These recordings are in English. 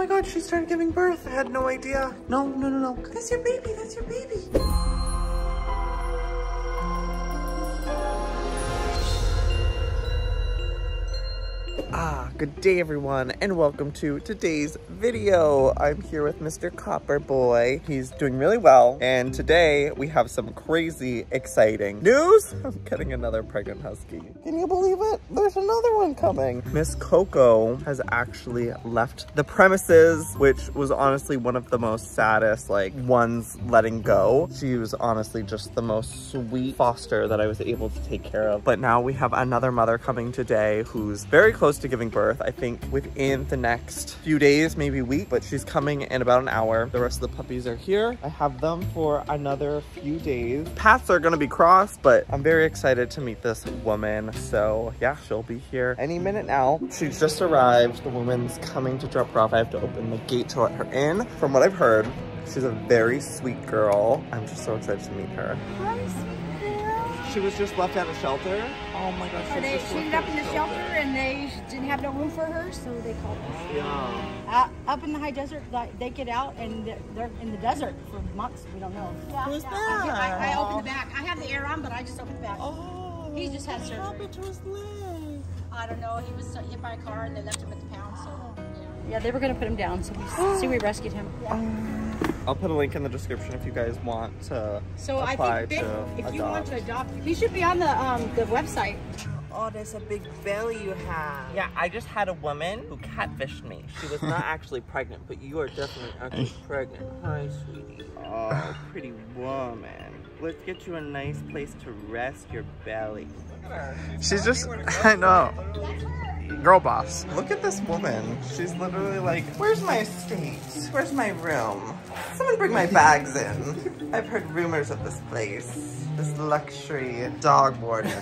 my god, she started giving birth. I had no idea. No, no, no, no. That's your baby, that's your baby. Ah, good day everyone, and welcome to today's video. I'm here with Mr. Copper Boy. He's doing really well, and today we have some crazy exciting news. I'm getting another pregnant husky. Can you believe it? There's another one coming. Miss Coco has actually left the premises, which was honestly one of the most saddest like ones letting go. She was honestly just the most sweet foster that I was able to take care of. But now we have another mother coming today who's very close to giving birth. I think within the next few days, maybe week, but she's coming in about an hour. The rest of the puppies are here. I have them for another few days. Paths are gonna be crossed, but I'm very excited to meet this woman. So yeah, she'll be here any minute now. She's just arrived. The woman's coming to drop her off. I have to open the gate to let her in. From what I've heard, she's a very sweet girl. I'm just so excited to meet her. Hi. She was just left at a shelter. Oh my gosh. So they, she ended up in the shelter and they didn't have no room for her, so they called us. Yeah. Uh, up in the high desert, like, they get out and they're- they're in the desert for months. We don't know. Yeah. Who's I, that? I, I opened the back. I have the air on, but I just opened the back. Oh. He just had what surgery. happened to his leg? I don't know. He was hit by a car and they left him at the pound. So yeah, yeah they were gonna put him down. So we see we rescued him. I'll put a link in the description if you guys want to So I apply think to if you want to adopt, he should be on the um the website. Oh, there's a big belly you have. Yeah, I just had a woman who catfished me. She was not actually pregnant, but you are definitely actually pregnant. Hi, sweetie. Oh, pretty woman. Let's get you a nice place to rest your belly. She's just, I know. Girl boss. Look at this woman. She's literally like, where's my estate? Where's my room? Someone bring my bags in. I've heard rumors of this place. This luxury dog boarding.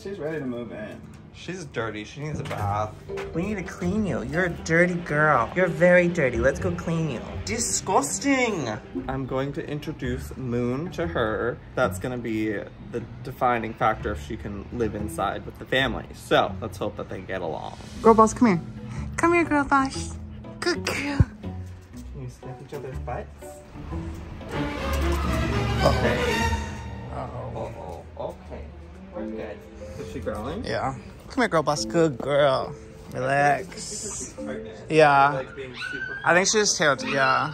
She's ready to move in. She's dirty. She needs a bath. We need to clean you. You're a dirty girl. You're very dirty. Let's go clean you. Disgusting. I'm going to introduce Moon to her. That's going to be the defining factor if she can live inside with the family. So let's hope that they get along. Girl boss, come here. Come here, girl boss. Good girl. Can you sniff each other's butts? Okay. Uh-oh. Okay. We're good. Is she growling? Yeah. Come here, girl boss. Good girl. Relax. Yeah. Like being super I think she just tailed. Yeah.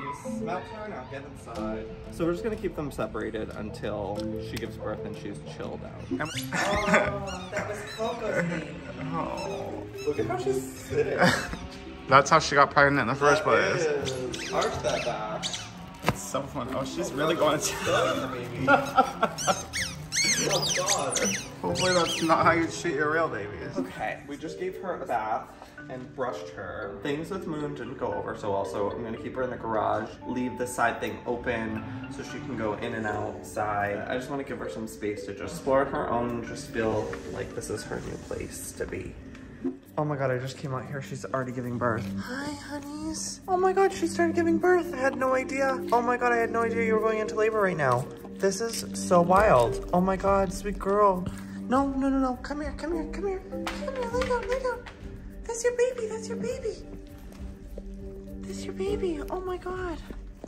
You smell her now, get inside. So we're just gonna keep them separated until she gives birth and she's chilled out. Oh, that was Coco's baby. Oh. Look at how she's sitting. That's how she got pregnant in the first place. Is. Arch that back. It's so fun. Oh, she's really going to. Belly the baby. oh god. Hopefully that's not how you treat your real babies. Okay, we just gave her a bath and brushed her. Things with Moon didn't go over so well, so I'm gonna keep her in the garage, leave the side thing open so she can go in and outside. I just wanna give her some space to just explore her own, just feel like this is her new place to be. Oh my god, I just came out here. She's already giving birth. Hi, honeys. Oh my god, she started giving birth. I had no idea. Oh my god, I had no idea you were going into labor right now. This is so wild. Oh my god, sweet girl. No, no, no, no. Come here, come here, come here. Come here, lay down, lay down. That's your baby, that's your baby. That's your baby. Oh my god.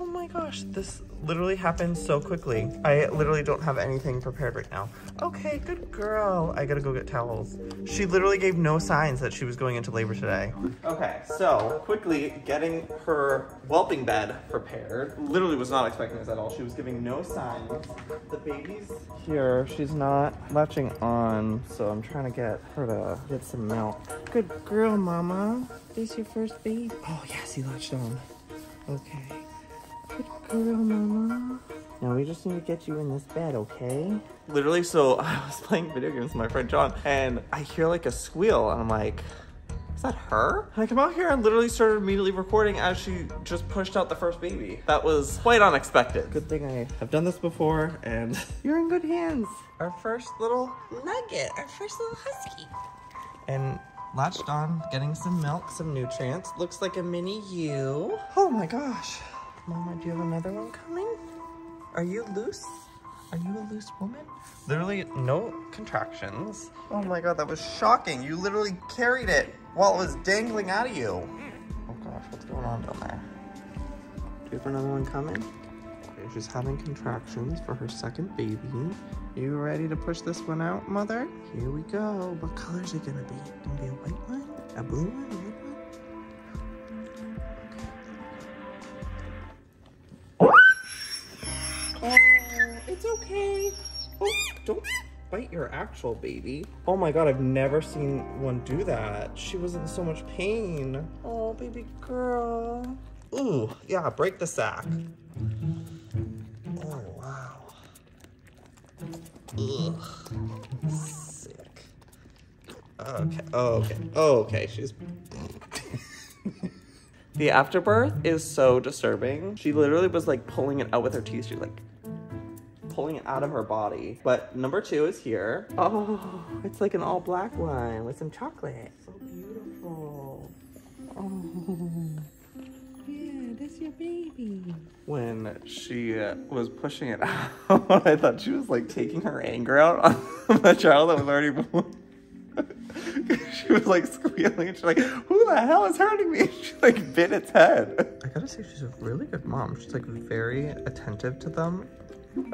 Oh my gosh, this literally happened so quickly. I literally don't have anything prepared right now. Okay, good girl. I gotta go get towels. She literally gave no signs that she was going into labor today. Okay, so quickly getting her whelping bed prepared. Literally was not expecting this at all. She was giving no signs. The baby's here. She's not latching on, so I'm trying to get her to get some milk. Good girl, mama. This your first baby? Oh, yes, he latched on. Okay. Good girl, mama. Now we just need to get you in this bed, okay? Literally, so I was playing video games with my friend John, and I hear like a squeal, and I'm like, is that her? And I come out here and literally started immediately recording as she just pushed out the first baby. That was quite unexpected. Good thing I have done this before, and you're in good hands. Our first little nugget, our first little husky. And latched on, getting some milk, some nutrients. Looks like a mini you. Oh my gosh. Mama, do you have another one coming? Are you loose? Are you a loose woman? Literally no contractions. Oh my god, that was shocking. You literally carried it while it was dangling out of you. Oh gosh, what's going on down there? Do you have another one coming? Okay, she's having contractions for her second baby. You ready to push this one out, mother? Here we go. What color is it gonna be? Gonna be a white one? A blue one? Okay. Oh, don't bite your actual baby. Oh my god, I've never seen one do that. She was in so much pain. Oh, baby girl. Ooh, yeah, break the sack. Oh, wow. Ugh. Sick. Okay, okay, okay, she's... the afterbirth is so disturbing. She literally was like pulling it out with her teeth. She's like pulling it out of her body. But number two is here. Oh, it's like an all black one with some chocolate. So beautiful. Oh. Yeah, that's your baby. When she uh, was pushing it out, I thought she was like taking her anger out on the child that was already born. she was like squealing and she's like, who the hell is hurting me? She like bit its head. I gotta say, she's a really good mom. She's like very attentive to them.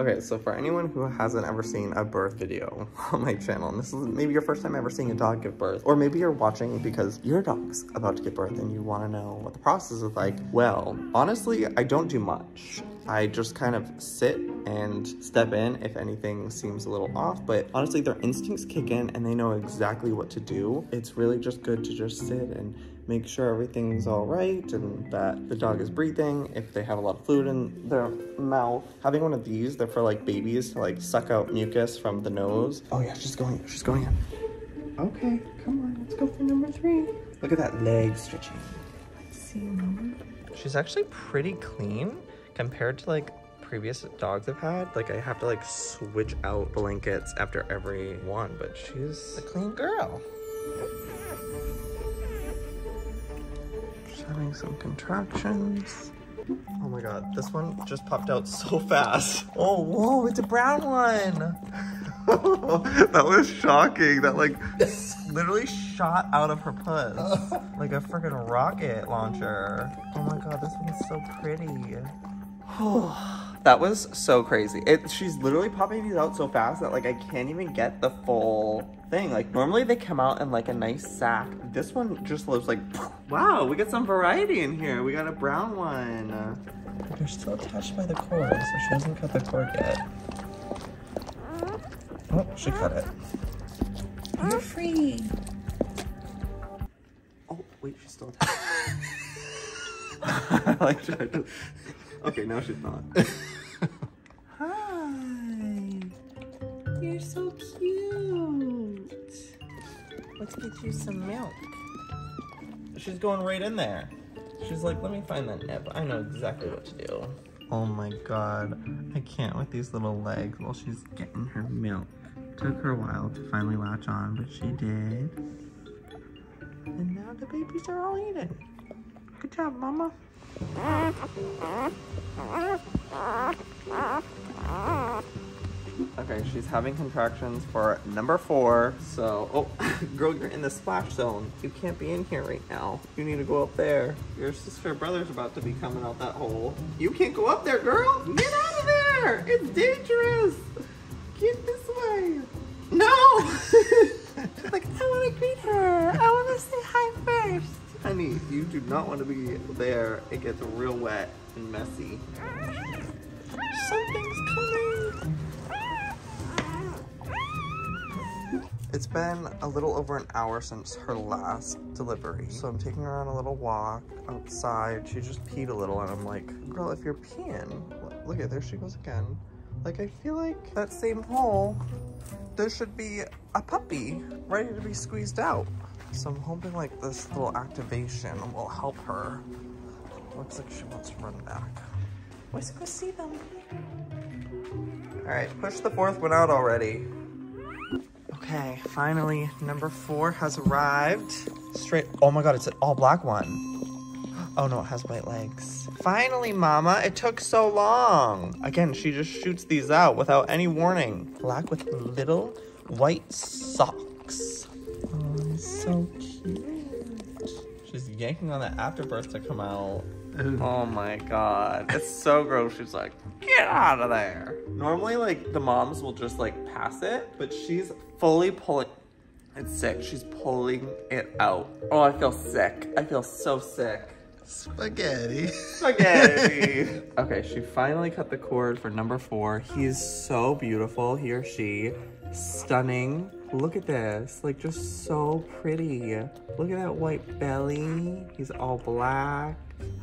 Okay, so for anyone who hasn't ever seen a birth video on my channel, and this is maybe your first time ever seeing a dog give birth, or maybe you're watching because your dog's about to give birth and you want to know what the process is like, well, honestly, I don't do much. I just kind of sit and step in if anything seems a little off, but honestly, their instincts kick in and they know exactly what to do. It's really just good to just sit and make sure everything's all right and that the dog is breathing. If they have a lot of fluid in their mouth, having one of these, they're for like babies to like suck out mucus from the nose. Oh yeah, she's going, she's going in. Okay, come on, let's go for number three. Look at that leg stretching. Let's see, mama. She's actually pretty clean compared to like previous dogs I've had. Like I have to like switch out blankets after every one, but she's a clean girl. Having some contractions. Oh my god, this one just popped out so fast. Oh, whoa, it's a brown one. that was shocking. That like literally shot out of her puss. like a freaking rocket launcher. Oh my god, this one's so pretty. Oh. That was so crazy. It, she's literally popping these out so fast that like I can't even get the full thing. Like normally they come out in like a nice sack. This one just looks like, wow, we got some variety in here. We got a brown one. They're still attached by the cord, so she hasn't cut the cord yet. Oh, she cut it. You're free. Oh, wait, she's still attached. I like to... Okay, now she's not. Hi. You're so cute. Let's get you some milk. She's going right in there. She's like, let me find that nip. I know exactly what to do. Oh my god. I can't with these little legs while she's getting her milk. Took her a while to finally latch on, but she did. And now the babies are all eating. Good job, mama. Okay, she's having contractions for number four. So, oh, girl, you're in the splash zone. You can't be in here right now. You need to go up there. Your sister brother's about to be coming out that hole. You can't go up there, girl. Get out of there. It's dangerous. Get this way. No. like, I want to greet her. I want to say hi first. Honey, you do not want to be there. It gets real wet and messy. Something's coming. It's been a little over an hour since her last delivery. So I'm taking her on a little walk outside. She just peed a little and I'm like, girl, if you're peeing, look at there she goes again. Like I feel like that same hole, there should be a puppy ready to be squeezed out. So I'm hoping like this little activation will help her. Looks like she wants to run back. Let's go see them. All right, push the fourth one out already. Okay, finally, number four has arrived. Straight, oh my God, it's an all black one. Oh no, it has white legs. Finally, mama, it took so long. Again, she just shoots these out without any warning. Black with little white socks. Oh, so cute. She's yanking on the afterbirth to come out. Oh my god. It's so gross. She's like, get out of there. Normally, like, the moms will just, like, pass it, but she's fully pulling. It's sick. She's pulling it out. Oh, I feel sick. I feel so sick. Spaghetti. Spaghetti. okay, she finally cut the cord for number four. He's so beautiful, he or she. Stunning. Look at this, like just so pretty. Look at that white belly. He's all black.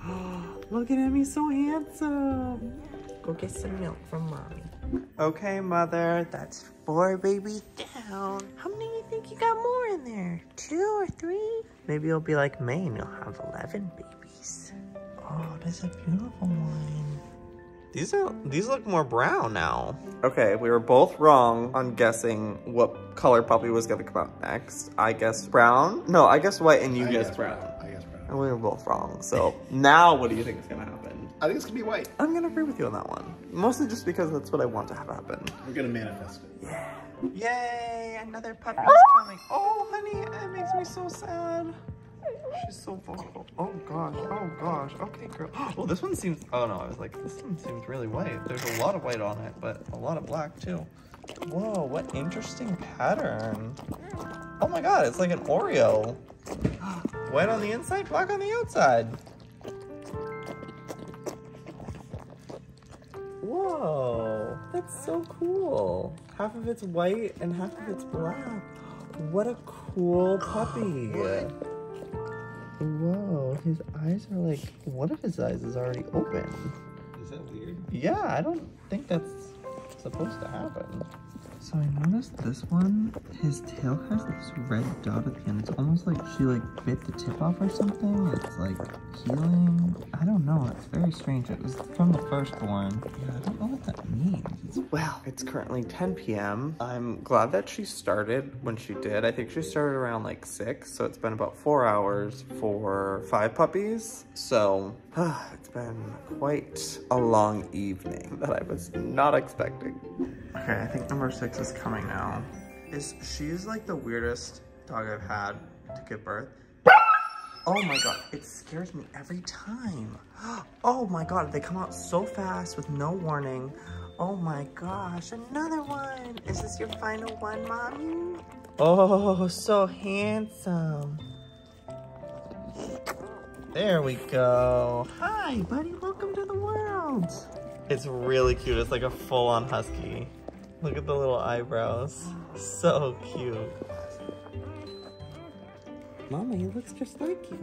Look at him, he's so handsome. Go get some milk from mommy. Okay, mother, that's four babies down. How many do you think you got more in there? Two or three? Maybe you'll be like me and you'll have 11 babies. Oh, that's a beautiful one. These are these look more brown now. Okay, we were both wrong on guessing what color puppy was gonna come out next. I guessed brown. No, I guessed white and you I guessed guess brown. I guess brown. And we were both wrong. So now what do you think is gonna happen? I think it's gonna be white. I'm gonna agree with you on that one. Mostly just because that's what I want to have happen. We're gonna manifest it. Yay, another puppy's ah! coming. Oh, honey, it makes me so sad. She's so vocal. Oh gosh, oh gosh. Okay, girl. Oh, this one seems, oh no, I was like, this one seems really white. There's a lot of white on it, but a lot of black too. Whoa, what interesting pattern. Oh my god, it's like an Oreo. White on the inside, black on the outside. Whoa, that's so cool. Half of it's white and half of it's black. What a cool puppy. Whoa, his eyes are like, one of his eyes is already open. Is that weird? Yeah, I don't think that's supposed to happen. So I noticed this one, his tail has this red dot at the end. It's almost like she like bit the tip off or something. It's like healing. I don't know. It's very strange. It was from the firstborn. Yeah, I don't know what that means. It's, well, it's currently 10 p.m. I'm glad that she started when she did. I think she started around like six. So it's been about four hours for five puppies. So it's been quite a long evening that I was not expecting. Okay, I think number six is coming now. Is she's like the weirdest dog I've had to give birth. Oh my god, it scares me every time. Oh my god, they come out so fast with no warning. Oh my gosh, another one. Is this your final one, mommy? Oh, so handsome. There we go. Hi, buddy. Welcome to the world. It's really cute. It's like a full-on husky. Look at the little eyebrows. So cute. Mama, he looks just like you.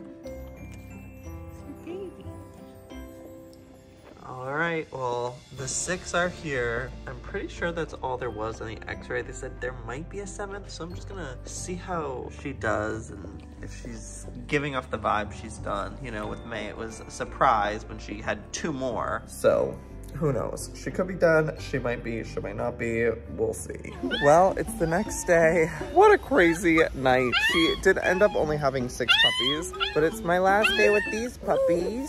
All right, well, the six are here. I'm pretty sure that's all there was on the x-ray. They said there might be a seventh, so I'm just gonna see how she does and if she's giving off the vibe she's done. You know, with May, it was a surprise when she had two more. So, who knows? She could be done, she might be, she might not be, we'll see. Well, it's the next day. What a crazy night. She did end up only having six puppies, but it's my last day with these puppies.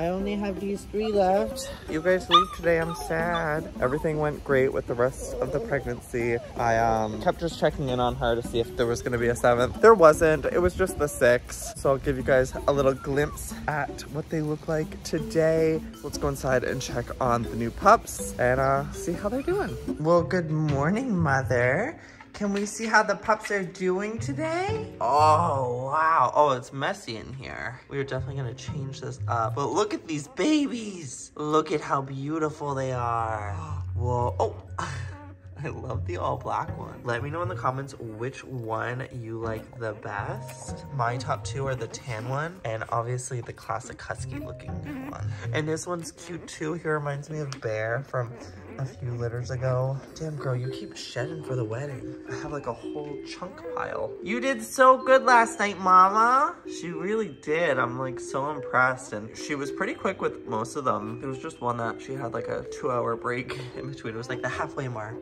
I only have these three left. You guys leave today, I'm sad. Everything went great with the rest of the pregnancy. I um, kept just checking in on her to see if there was gonna be a seventh. There wasn't, it was just the six. So I'll give you guys a little glimpse at what they look like today. Let's go inside and check on the new pups and uh, see how they're doing. Well, good morning, mother. Can we see how the pups are doing today? Oh, wow. Oh, it's messy in here. We are definitely gonna change this up. But look at these babies. Look at how beautiful they are. Whoa. Oh. I love the all black one. Let me know in the comments which one you like the best. My top two are the tan one and obviously the classic husky looking mm-hmm. one. And this one's cute too. He reminds me of Bear from a few litters ago. Damn girl, you keep shedding for the wedding. I have like a whole chunk pile. You did so good last night, mama. She really did. I'm like so impressed. And she was pretty quick with most of them. There was just one that she had like a two hour break in between. It was like the halfway mark.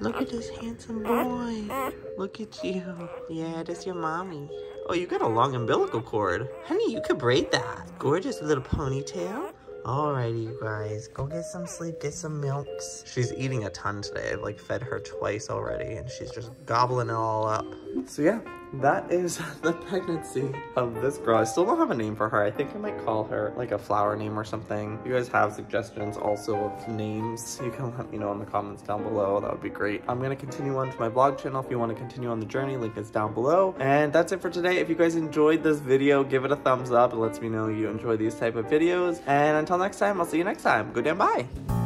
Look at this handsome boy. Look at you. Yeah, that's your mommy. Oh, you got a long umbilical cord. Honey, you could braid that. Gorgeous little ponytail. Alrighty, you guys, go get some sleep, get some milks. She's eating a ton today. I've like fed her twice already and she's just gobbling it all up. So yeah, that is the pregnancy of this girl. I still don't have a name for her. I think I might call her like a flower name or something. If you guys have suggestions also of names, you can let me know in the comments down below. That would be great. I'm gonna continue on to my vlog channel if you wanna continue on the journey, link is down below. And that's it for today. If you guys enjoyed this video, give it a thumbs up. It lets me know you enjoy these type of videos. And until next time, I'll see you next time. Good day, bye.